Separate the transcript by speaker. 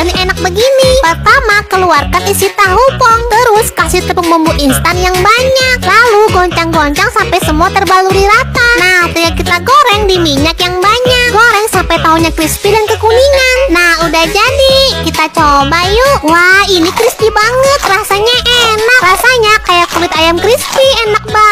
Speaker 1: dan enak begini pertama keluarkan isi tahu pong. Terus kasih tepung bumbu instan yang banyak. Lalu goncang-goncang sampai semua terbaluri rata. Nah, tinggal ya, kita goreng di minyak yang banyak. Goreng sampai tahunya crispy dan kekuningan. Nah, udah jadi. Kita coba yuk. Wah, ini crispy banget. Rasanya enak. Rasanya kayak kulit ayam crispy. Enak banget.